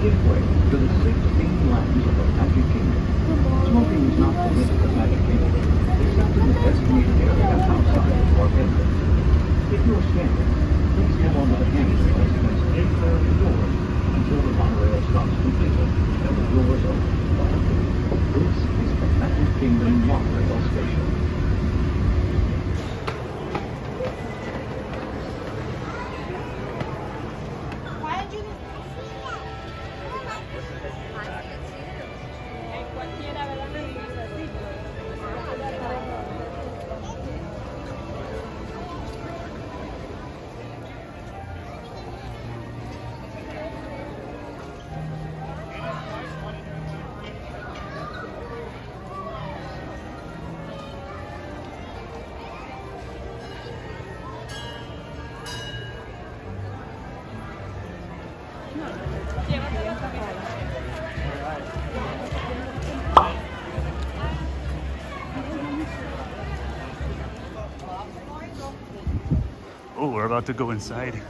gateway to the 16 lands of the Magic Kingdom. Smoking is not permitted in Magic Kingdom, except in the designated area outside the entrance. If you are standing, please get on the handles as against any pair of the doors until the monorail stops completely and the doors open. This is the Magic Kingdom monorail station. about to go inside.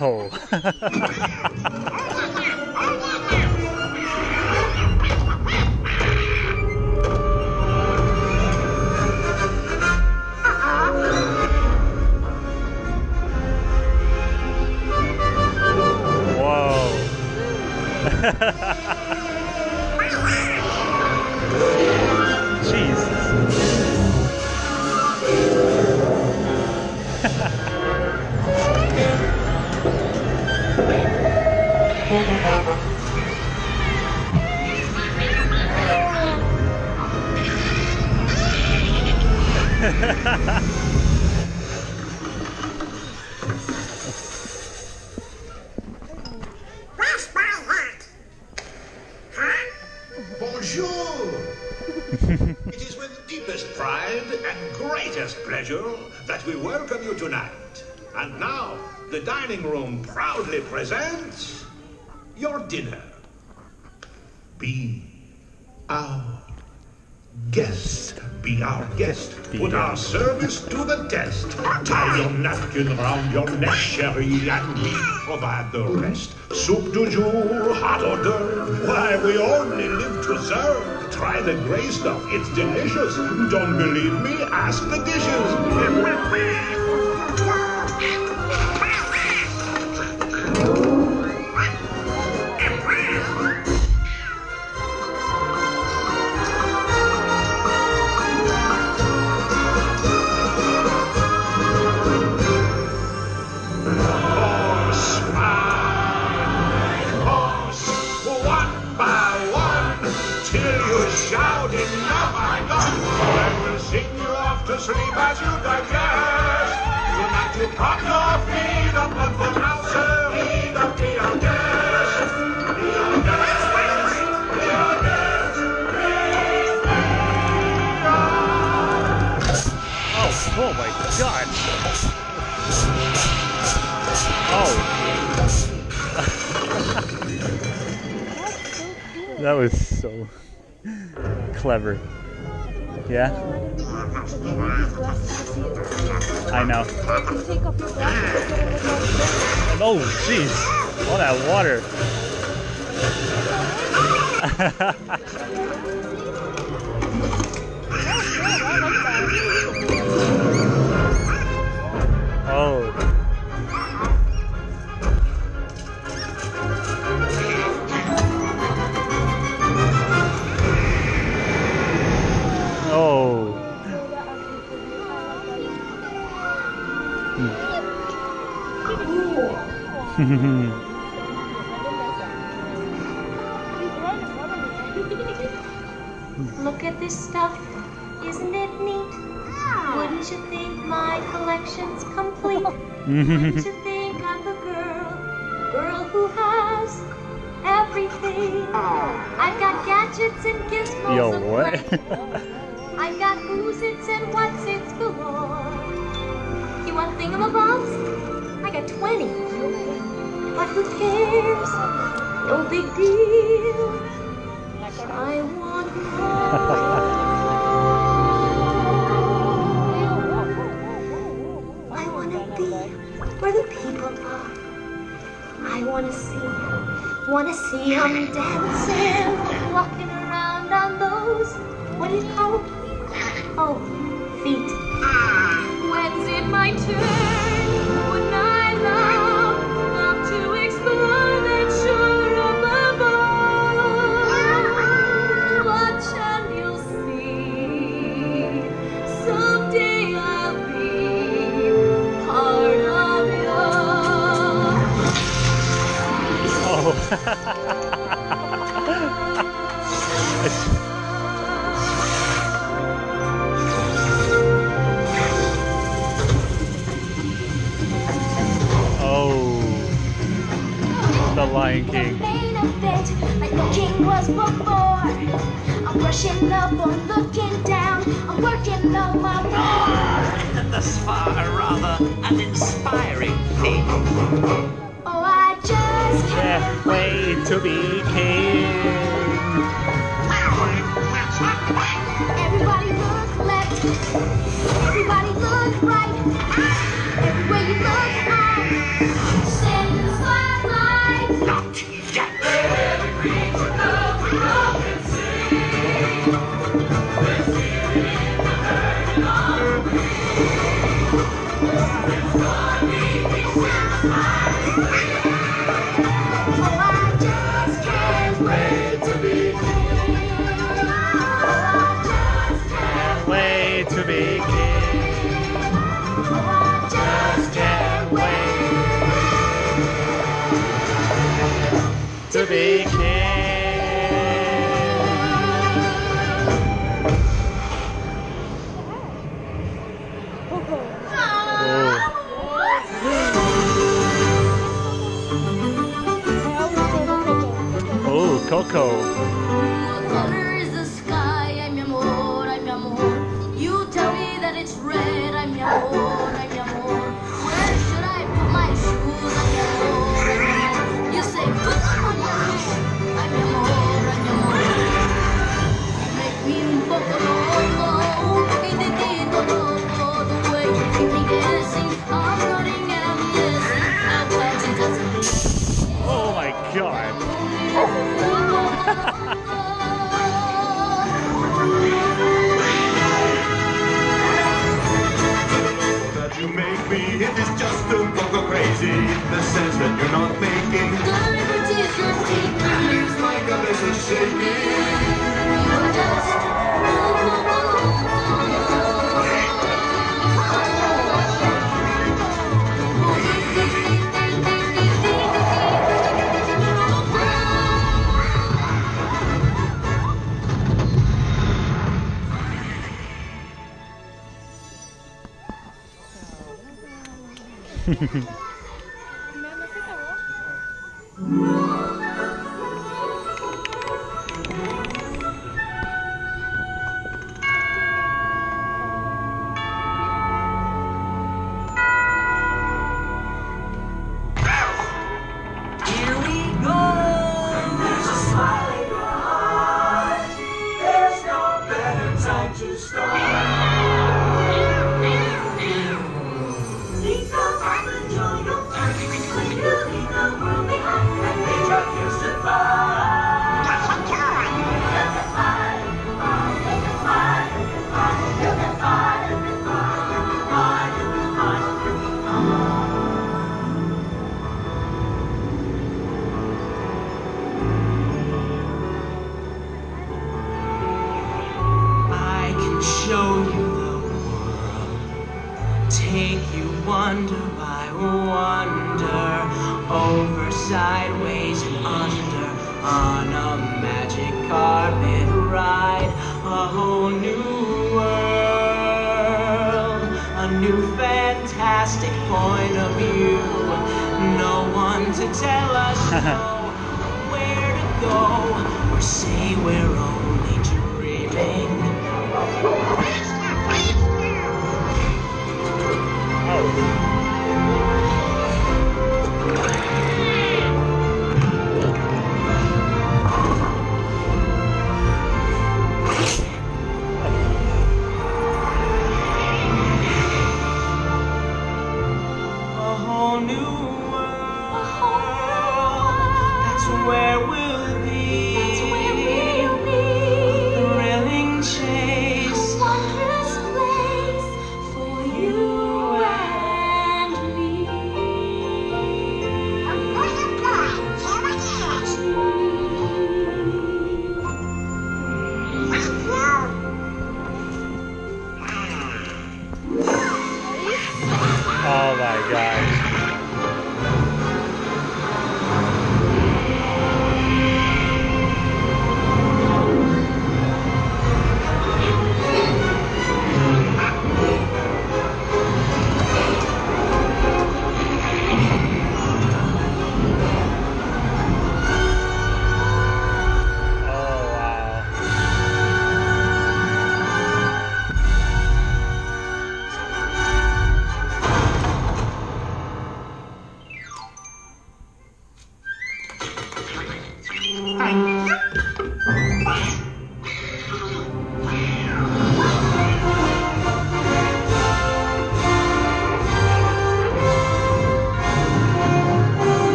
Whoa. Sherry, and we provide the rest. Soup du jour, hot hors d'oeuvre. Why, we only live to serve. Try the gray stuff, it's delicious. Don't believe me? Ask the dishes. you shout enough, I got. Then we'll sing you off to sleep as you digest. You pop your feet up on the Oh, oh my god. Oh. that was so clever. Yeah? I know. Oh, jeez. All that water. Look at this stuff. Isn't it neat? Wouldn't you think my collection's complete? Wouldn't you think I'm the girl, girl who has everything? Ah. I've got gadgets and gizmos Yo, what? I've got who's its and what's its galore. You want thingamabobs? I got 20. But who cares? No big deal. I want more. I want to be where the people are. I want to see, want to see them dancing, walking around on those, what do you call them? Oh, feet. When's it my turn? Lion King. The king. I'm rushing up, I'm looking down, I'm working. Thus far, a rather uninspiring thing. Oh, I just can't wait to be king. Everybody look left, everybody look right. Ah!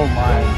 Oh my.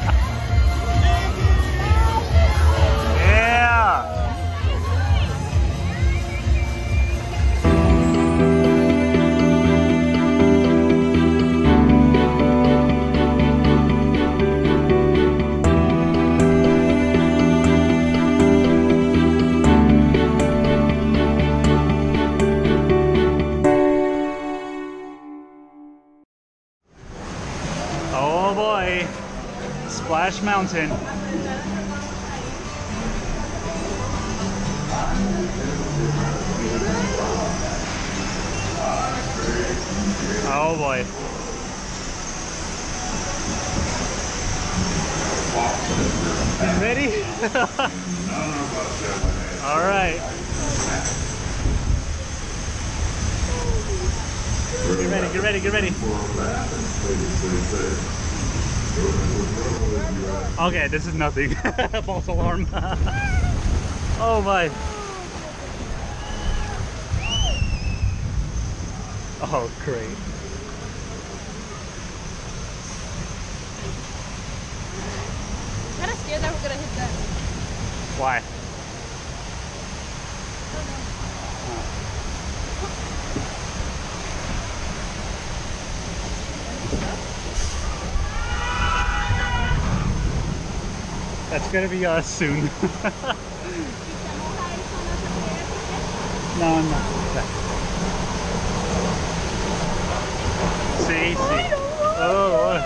Mountain. This is nothing. False alarm. oh my. Oh, great. kind of scared that we're gonna hit that. Why? Gonna be us soon. no, I'm not. See, see. Oh, what?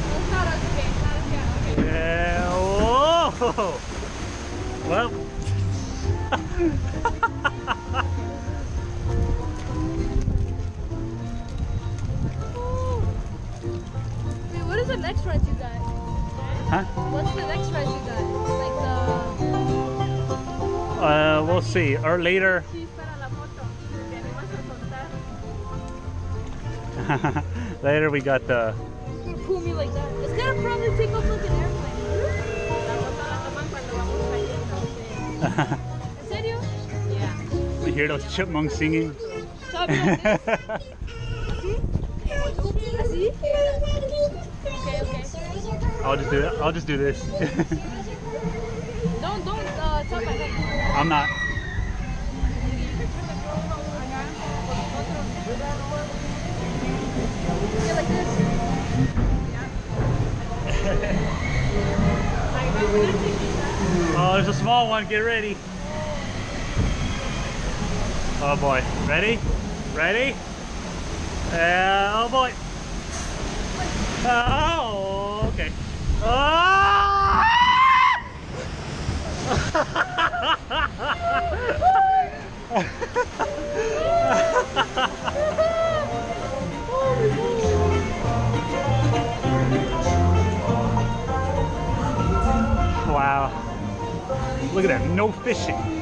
It's not okay. It's not okay. Okay. Yeah. Whoa. Well. Wait, what is the next ride you got? Huh? What's the next ride you got? Like the. Uh, we'll see. Or later. Cheese para la moto. ¿Te animas a soltar? later we got the. Hear those chipmunks singing? Sabe así? ¿Así? Okay, okay. I'll just do it. I'll just do this. Don't, don't uh, tap my head. I'm not. Yeah, like this. Oh, there's a small one. Get ready. Oh boy. Ready? Ready? Uh, oh boy. Oh, okay. Oh! Wow. Look at that. No fishing.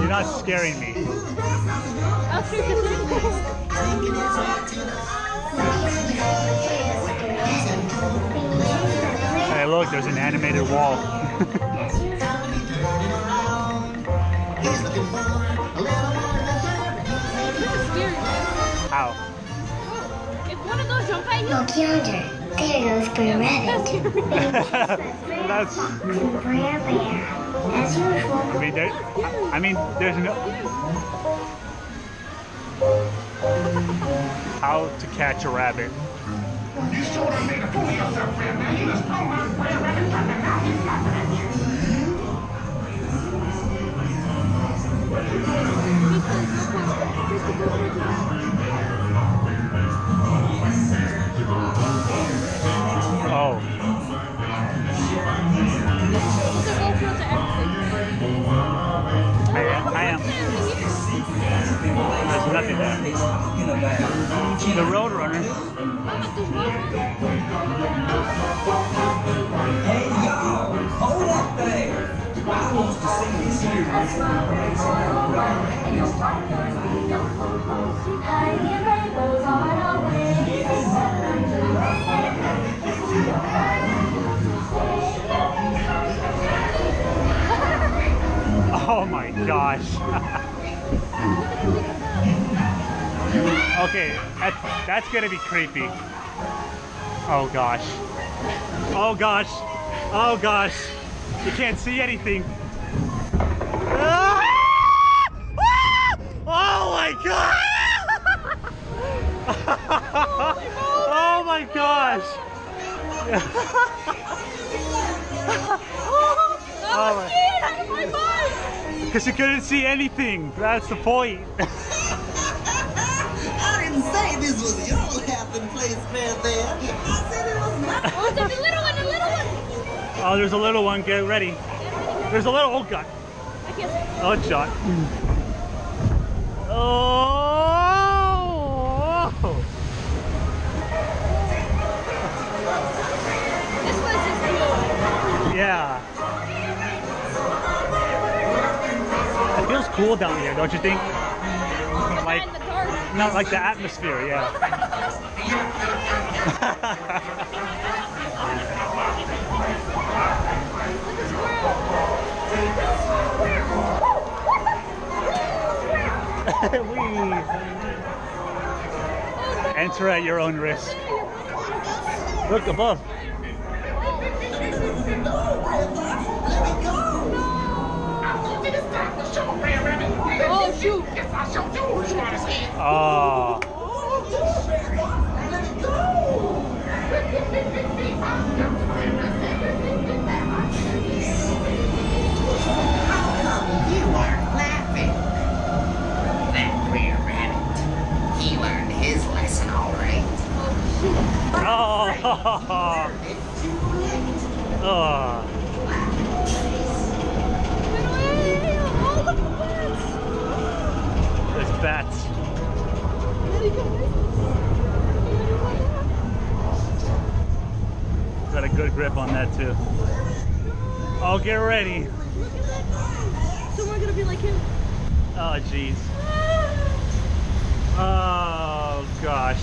you're not scaring me. I'll shoot the thing. Hey, look. There's an animated wall. This is. How? If one of those jump at you, Look yonder. There goes Brer Rabbit. That's. Brer Bear. As usual. I mean, there. I mean, there's no. How to catch a rabbit. Oh, it's a GoPro to everything. I am. I am. There's nothing there. The Roadrunner. Hey y'all, hold up there. I want to sing this here. My gosh. okay, that, that's gonna be creepy. Oh gosh. Oh gosh. Oh gosh. You can't see anything. Ah! Ah! Oh my god! oh my gosh! Because you couldn't see anything. That's the point. I didn't say this was your laughing place right there. I said it was not. Oh, there's a little one, a little one! Oh, there's a little one. Get ready. There's a little. old god. I can't see. Oh, shot. Oh. Cool down here, don't you think? Like, not like the atmosphere, yeah. Enter at your own risk. Look above. Oh. You weren't laughing. That Brer Rabbit. He learned his lesson all right. Oh. Oh, oh look at this. There's bats. Got a good grip on that too. Oh, get ready. So we're gonna be like him. Oh, jeez. Oh, gosh.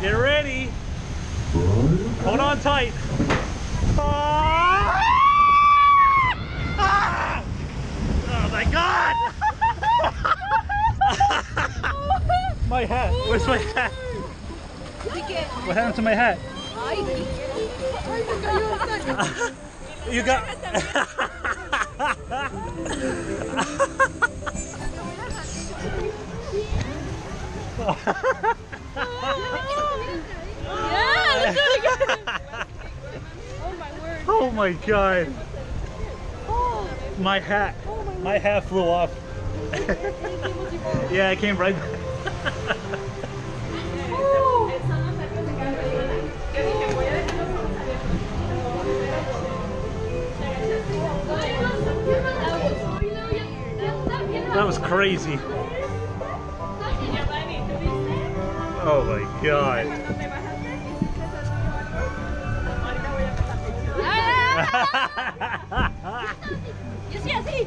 Get ready. Hold on tight. Ah! Oh my god! My hat. Where's my hat? What happened to my hat? You got. Oh my. Oh god. My hat. My hat flew off. yeah, it came right. That was crazy. Oh my god. Y así, así.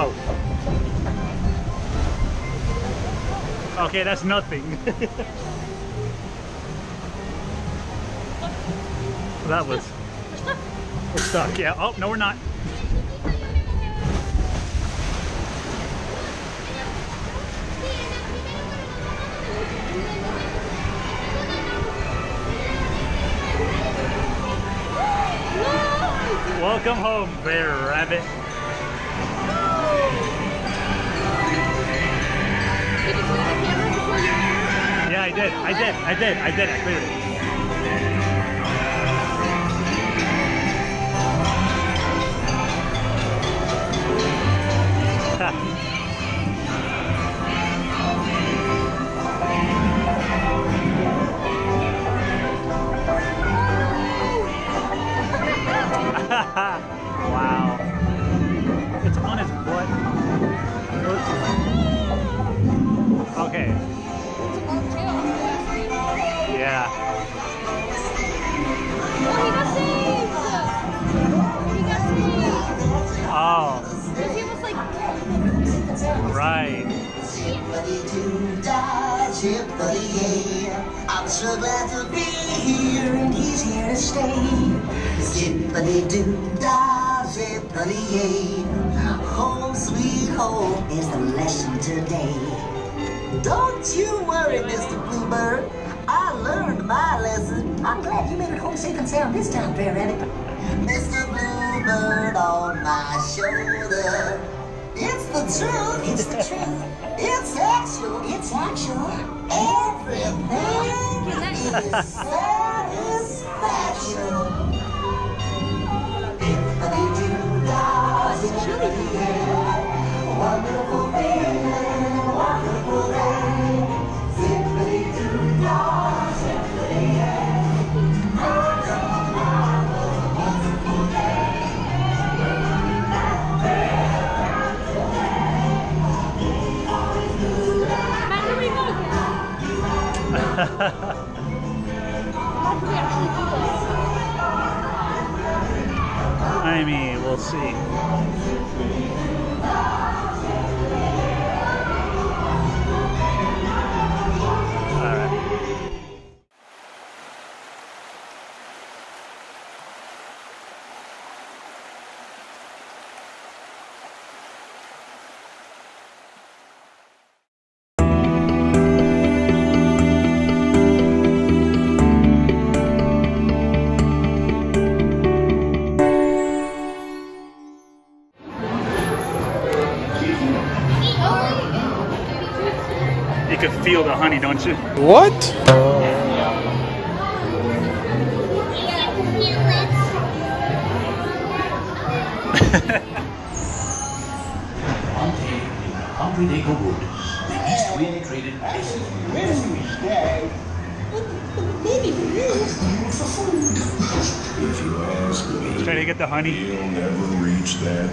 Oh. Okay, that's nothing. that was. We're stuck. Yeah. Oh no, we're not. Welcome home, Brer Rabbit. Yeah, I did. I did. I did. I did. I cleared it. wow. Right. I'm so glad to be here, and he's here to stay. Zippity doo dah, zippity yay. Home sweet home is the lesson today. Don't you worry, Mr. Bluebird. I learned my lesson. I'm glad you made it home safe and sound this time, Brer Rabbit. Mr. Bluebird on my shoulder. It's the truth, it's the truth. It's actual, it's actual. Everything is I mean, we'll see. The honey, don't you? What? One day in Hundred Acre Wood, the East Wind traded places with If you ask me, Trying to get the honey. you'll never reach that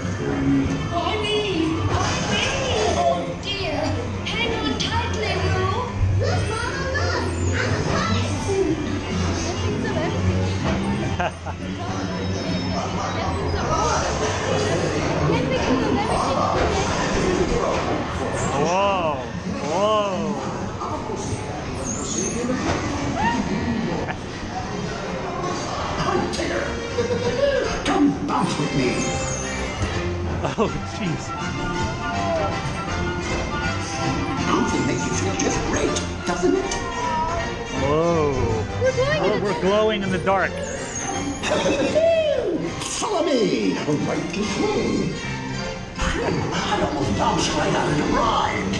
I almost bounced right out of the ride.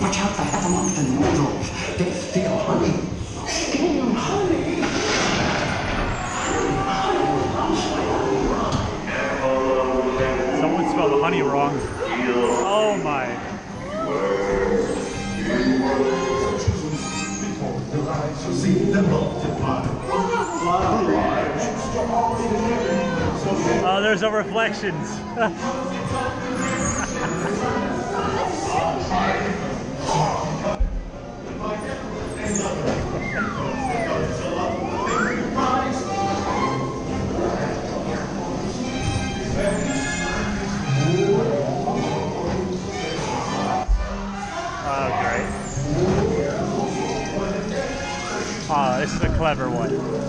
Watch out for and noodles. They steal honey. Steal honey. Someone spelled the honey wrong. Oh my. Oh, there's a reflections. Oh, great. Oh, this is a clever one.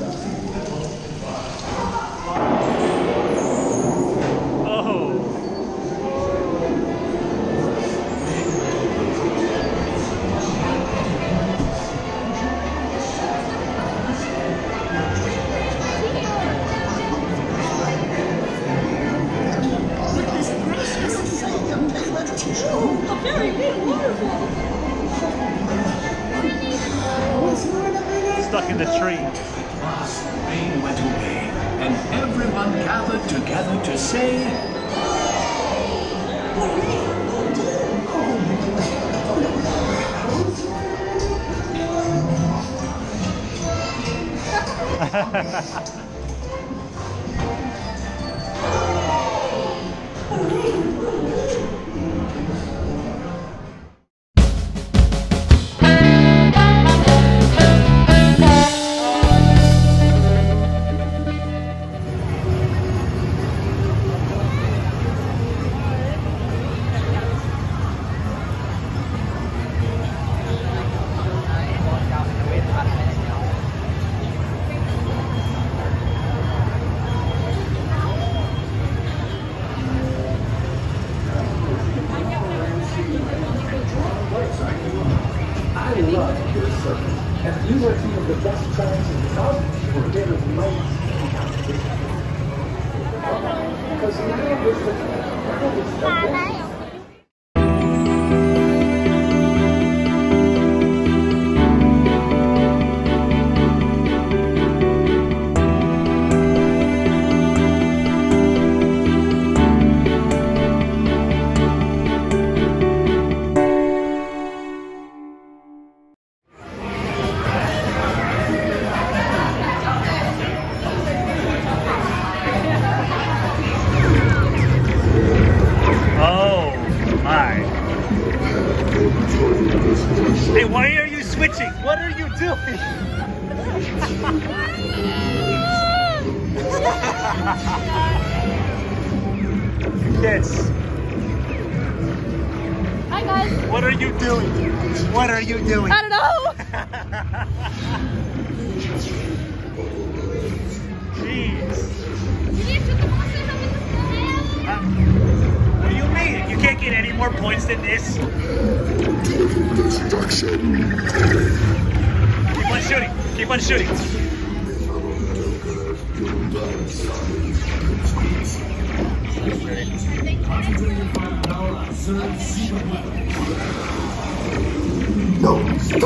This,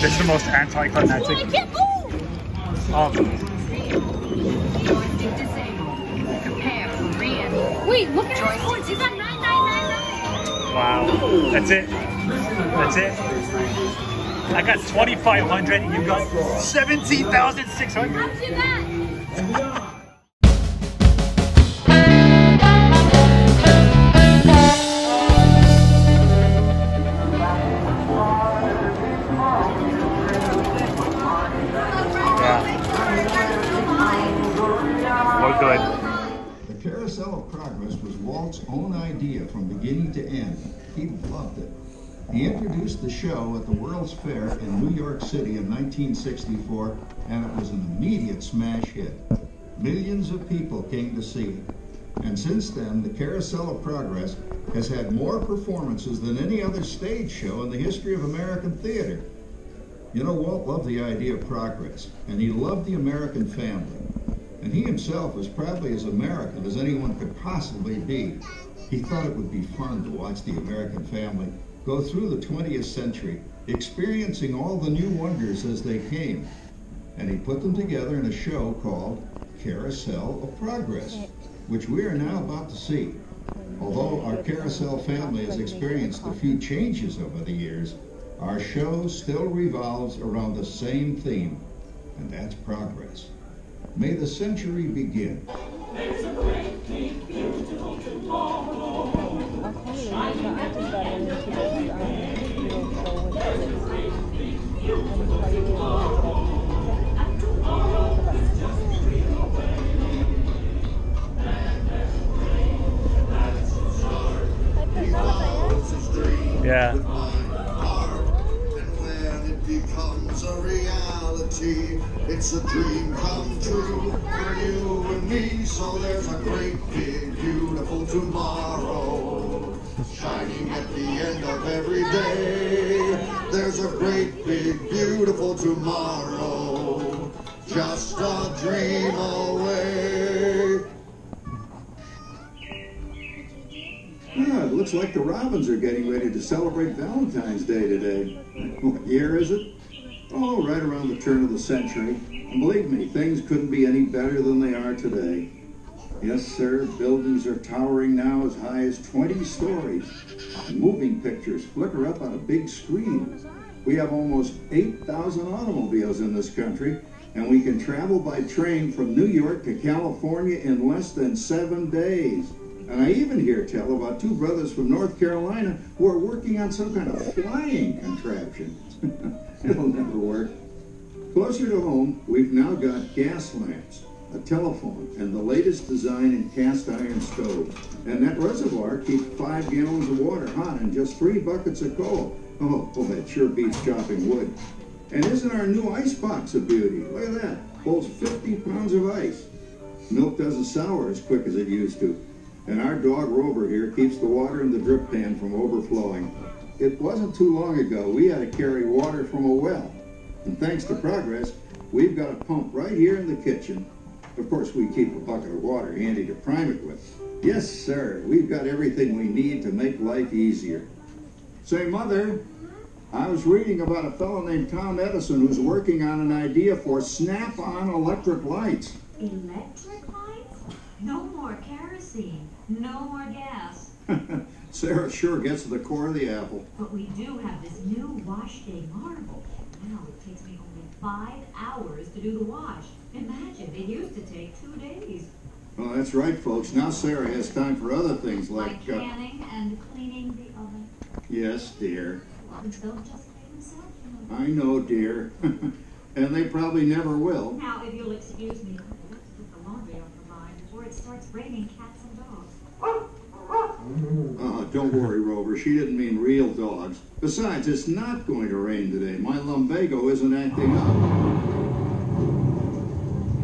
this is the most anticlimactic. Um, Wait, look at his points. He's at 9999. wow. That's it. That's it. I got 2,500 and you got 17,600. How'd you that? He introduced the show at the World's Fair in New York City in 1964, and it was an immediate smash hit. Millions of people came to see it. And since then, the Carousel of Progress has had more performances than any other stage show in the history of American theater. You know, Walt loved the idea of progress, and he loved the American family. And he himself was probably as American as anyone could possibly be. He thought it would be fun to watch the American family go through the 20th century, experiencing all the new wonders as they came. And he put them together in a show called Carousel of Progress, which we are now about to see. Although our Carousel family has experienced a few changes over the years, our show still revolves around the same theme, and that's progress. May the century begin. Yeah. Celebrate Valentine's Day today. What year is it? Oh, right around the turn of the century. And believe me, things couldn't be any better than they are today. Yes, sir, buildings are towering now as high as 20 stories. And moving pictures flicker up on a big screen. We have almost 8,000 automobiles in this country, and we can travel by train from New York to California in less than seven days. And I even hear tell about two brothers from North Carolina who are working on some kind of flying contraption. It'll never work. Closer to home, we've now got gas lamps, a telephone, and the latest design in cast iron stoves. And that reservoir keeps five gallons of water hot and just three buckets of coal. Oh, oh, that sure beats chopping wood. And isn't our new ice box a beauty? Look at that. Holds 50 pounds of ice. Milk doesn't sour as quick as it used to. And our dog Rover here keeps the water in the drip pan from overflowing. It wasn't too long ago we had to carry water from a well. And thanks to progress, we've got a pump right here in the kitchen. Of course, we keep a bucket of water handy to prime it with. Yes, sir, we've got everything we need to make life easier. Say, Mother, I was reading about a fellow named Tom Edison who's working on an idea for snap-on electric lights. Electric lights? No more kerosene. No more gas. Sarah sure gets to the core of the apple. But we do have this new wash day marvel. Now it takes me only five hours to do the wash. Imagine, it used to take two days. Well, that's right, folks. Now Sarah has time for other things like. Like Uh, canning and cleaning the oven. Yes, dear. They'll just pay themselves. I know, dear. and they probably never will. Now, if you'll excuse me, let's put the laundry up for mine before it starts raining cats Uh, don't worry, Rover. She didn't mean real dogs. Besides, it's not going to rain today. My lumbago isn't acting up.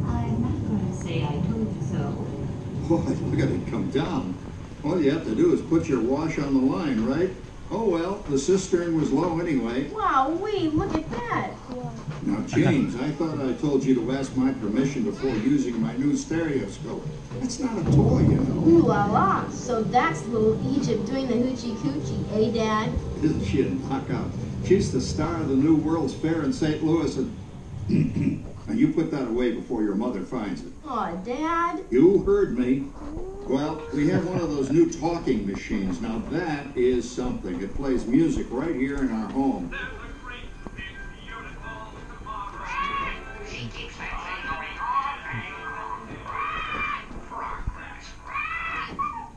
I'm not going to say I told you so. Boy, look at it come down. All you have to do is put your wash on the line, right? Oh well, the cistern was low anyway. Wow, wait, look at that. Now, James, I thought I told you to ask my permission before using my new stereoscope. That's not a toy, you know. Ooh la la. So that's little Egypt doing the hoochie coochie, eh, Dad? Isn't she a knockout? She's the star of the new World's Fair in St. Louis, and, and you put that away before your mother finds it. Aw, Dad. You heard me. Well, we have one of those new talking machines. Now that is something. It plays music right here in our home.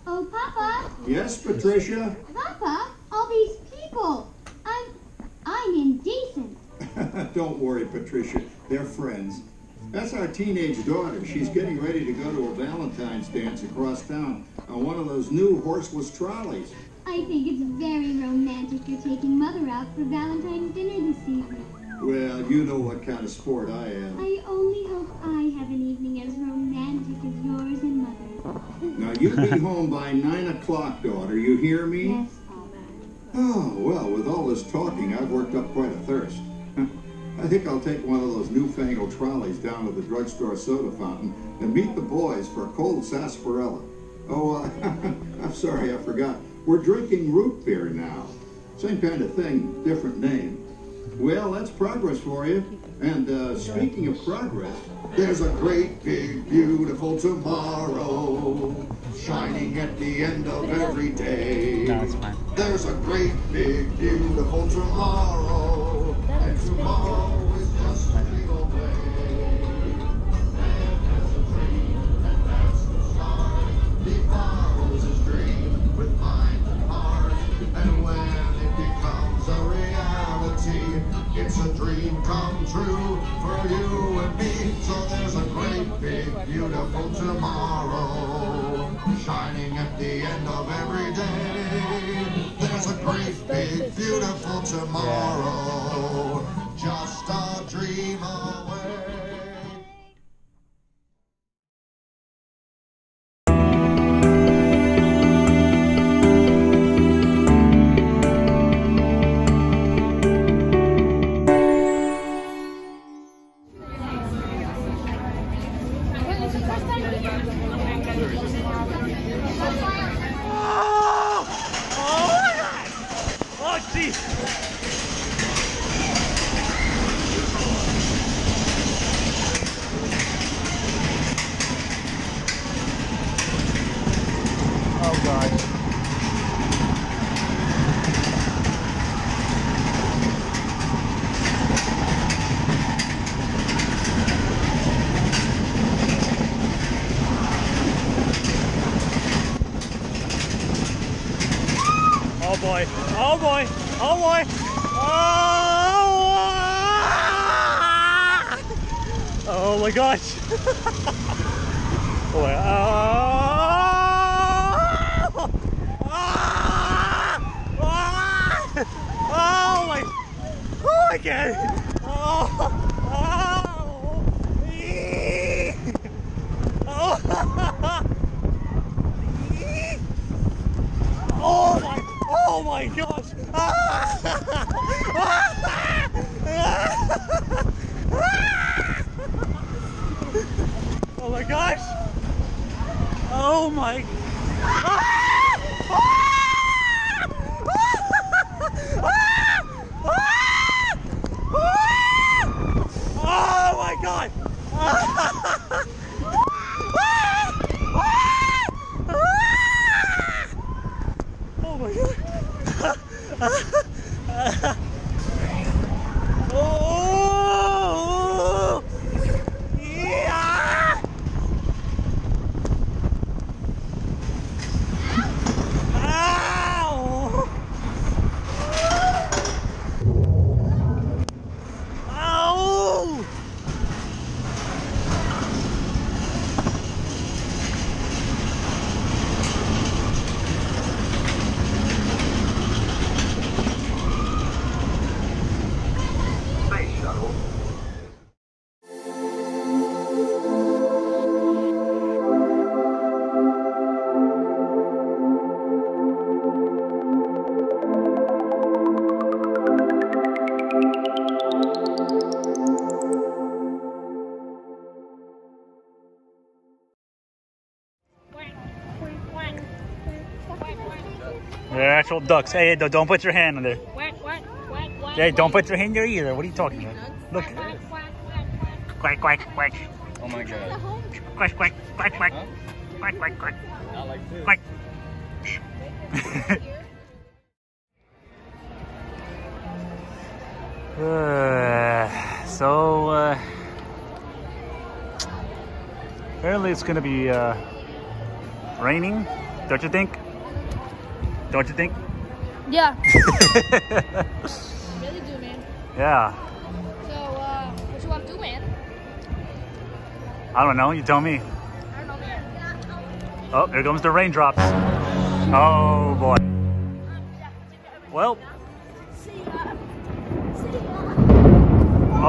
Oh, Papa, Yes, Patricia? Papa, all these people. I'm, I'm indecent. Don't worry, Patricia. They're friends. That's our teenage daughter. She's getting ready to go to a Valentine's dance across town on one of those new horseless trolleys. I think it's very romantic you're taking Mother out for Valentine's dinner this evening. Well, you know what kind of sport I am. I only hope I have an evening as romantic as yours and Mother's. Now, you'll be home by 9 o'clock, daughter. You hear me? Yes, Oh, well, with all this talking, I've worked up quite a thirst. I think I'll take one of those newfangled trolleys down to the drugstore soda fountain and meet the boys for a cold sarsaparilla. Oh, uh, I'm sorry, I forgot. We're drinking root beer now. Same kind of thing, different name. Well, that's progress for you. And uh, speaking of progress, There's a great big beautiful tomorrow shining at the end of every day. No, it's fine. There's a great big beautiful tomorrow, and tomorrow it's a dream come true for you and me. So there's a great big beautiful tomorrow shining at the end of every day. There's a great big beautiful tomorrow, just a dream Oh, actual ducks. Hey, don't don't put your hand in there. Quack, quack, quack, quack. Hey, don't put your hand there either. What are you talking about? Look. Quack, quack, quack. Oh my god. Quack, quack, quack, quack. Quack, quack, quack. Not like this. Quack. Uh, so, uh, apparently it's gonna be uh, raining, don't you think? Don't you think? Yeah. really do, man. Yeah, So, uh, what you want to do, man? I don't know, you tell me. I don't know, man. Oh, here comes the raindrops. Oh boy. Well,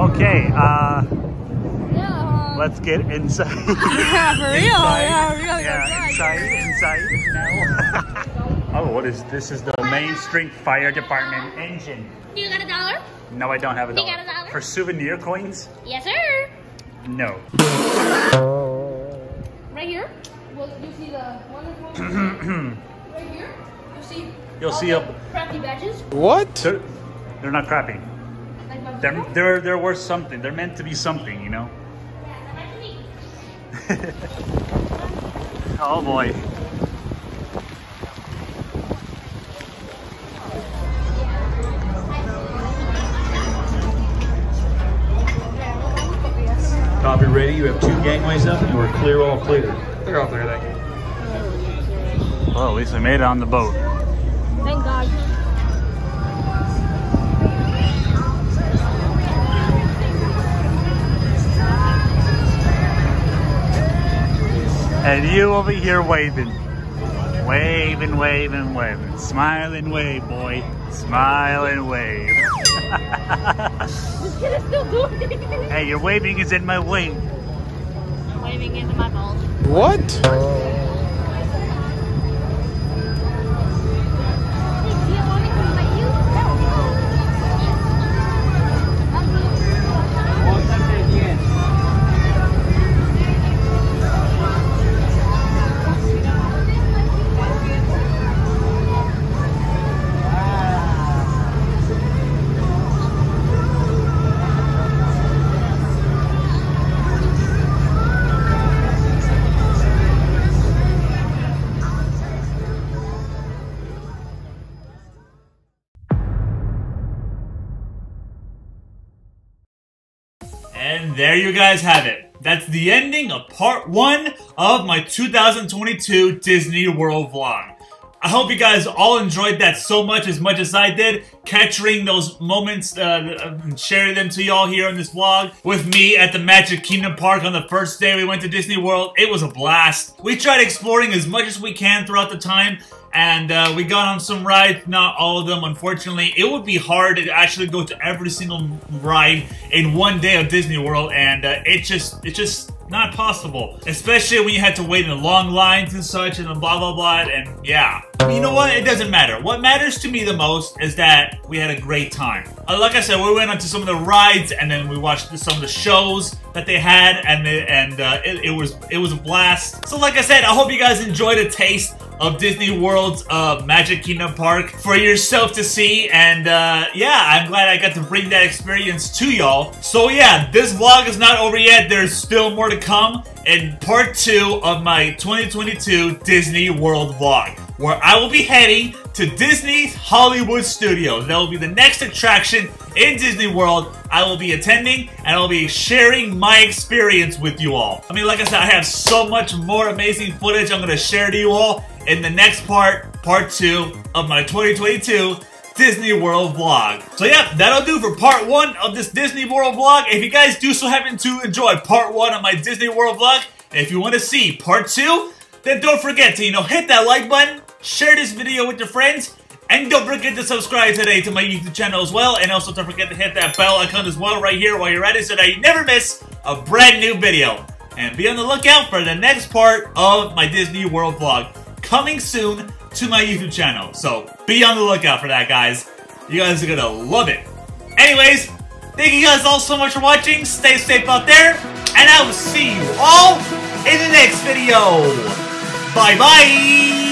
okay, uh, let's get inside. Yeah, for real. Yeah, Inside. gotta go Yeah, inside, inside now. what is this? Is the Main Street Fire Department engine. You got a dollar? No, I don't have a You dollar. got a dollar? For souvenir coins? Yes, sir. No. Right here. Well, you see the one right here. You see. You'll all see the a- crappy badges. What? They're, they're not crappy. Like They're, they're, they're worth something. They're meant to be something, you know? Oh boy. Ready. You have two gangways up and we're clear all clear. They're all clear, thank you. Well, at least I made it on the boat. Thank God. And you over here waving. Waving, waving, waving. Smile and wave, boy. Smile and wave. Hey, your waving is in my way. I'm waving into my balls. What? Oh. Guys have it. That's the ending of part one of my 2022 Disney World vlog. I hope you guys all enjoyed that so much as much as I did, capturing those moments uh, and sharing them to y'all here in this vlog with me at the Magic Kingdom Park on the first day we went to Disney World. It was a blast. We tried exploring as much as we can throughout the time, and uh, we got on some rides, not all of them, unfortunately. It would be hard to actually go to every single ride in one day of Disney World, and uh, it just, it just not possible. Especially when you had to wait in long lines and such, and blah blah blah, and yeah. You know what? It doesn't matter. What matters to me the most is that we had a great time. Uh, like I said, we went on to some of the rides, and then we watched some of the shows that they had, and the, and uh, it, it was it was a blast. So, like I said, I hope you guys enjoyed a taste of Disney World's uh, Magic Kingdom Park for yourself to see. And uh, yeah, I'm glad I got to bring that experience to y'all. So yeah, this vlog is not over yet. There's still more to come in part two of my 2022 Disney World vlog, where I will be heading to Disney's Hollywood Studios. That will be the next attraction in Disney World I will be attending and I'll be sharing my experience with you all. I mean, like I said, I have so much more amazing footage I'm to share to you all in the next part, part two of my 2022 Disney World vlog. So yeah, that'll do for part one of this Disney World vlog. If you guys do so happen to enjoy part one of my Disney World vlog, and if you want to see part two, then don't forget to, you know, hit that like button, share this video with your friends, and don't forget to subscribe today to my YouTube channel as well, and also don't forget to hit that bell icon as well right here while you're at it so that you never miss a brand new video. And be on the lookout for the next part of my Disney World vlog coming soon to my YouTube channel. So be on the lookout for that, guys. You guys are gonna love it. Anyways, thank you guys all so much for watching. Stay safe out there, and I will see you all in the next video. Bye-bye!